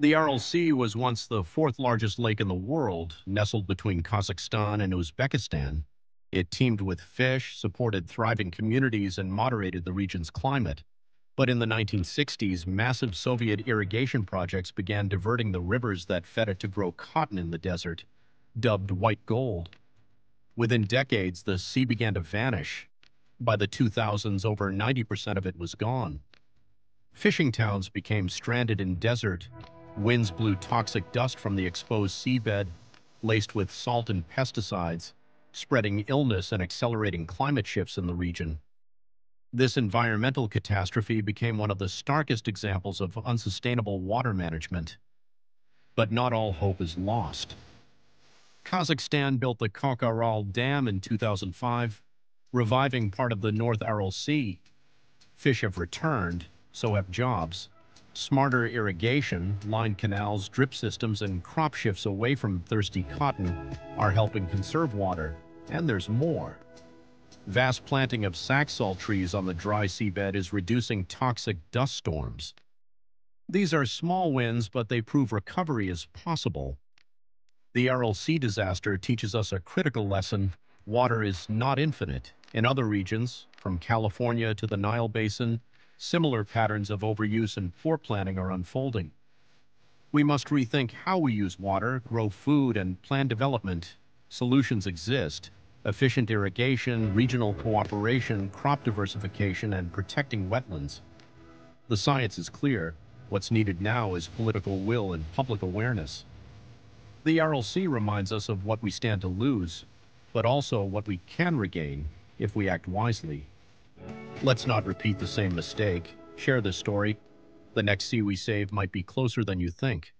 The Aral Sea was once the fourth largest lake in the world, nestled between Kazakhstan and Uzbekistan. It teemed with fish, supported thriving communities, and moderated the region's climate. But in the 1960s, massive Soviet irrigation projects began diverting the rivers that fed it to grow cotton in the desert, dubbed white gold. Within decades, the sea began to vanish. By the 2000s, over 90% of it was gone. Fishing towns became stranded in desert. Winds blew toxic dust from the exposed seabed, laced with salt and pesticides, spreading illness and accelerating climate shifts in the region. This environmental catastrophe became one of the starkest examples of unsustainable water management. But not all hope is lost. Kazakhstan built the Kok-Aral Dam in 2005, reviving part of the North Aral Sea. Fish have returned, so have jobs. Smarter irrigation, lined canals, drip systems, and crop shifts away from thirsty cotton are helping conserve water, and there's more. Vast planting of salt trees on the dry seabed is reducing toxic dust storms. These are small wins, but they prove recovery is possible. The Aral Sea disaster teaches us a critical lesson. Water is not infinite. In other regions, from California to the Nile Basin, similar patterns of overuse and poor planning are unfolding. We must rethink how we use water, grow food, and plan development. Solutions exist. Efficient irrigation, regional cooperation, crop diversification, and protecting wetlands. The science is clear. What's needed now is political will and public awareness. The Aral Sea reminds us of what we stand to lose, but also what we can regain if we act wisely. Let's not repeat the same mistake. Share this story. The next sea we save might be closer than you think.